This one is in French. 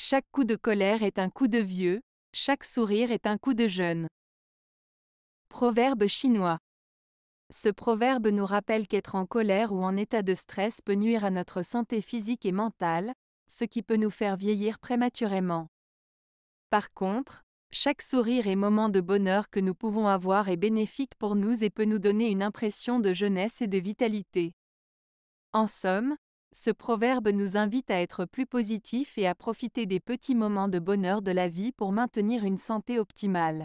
Chaque coup de colère est un coup de vieux, chaque sourire est un coup de jeune. Proverbe chinois. Ce proverbe nous rappelle qu'être en colère ou en état de stress peut nuire à notre santé physique et mentale, ce qui peut nous faire vieillir prématurément. Par contre, chaque sourire et moment de bonheur que nous pouvons avoir est bénéfique pour nous et peut nous donner une impression de jeunesse et de vitalité. En somme, ce proverbe nous invite à être plus positifs et à profiter des petits moments de bonheur de la vie pour maintenir une santé optimale.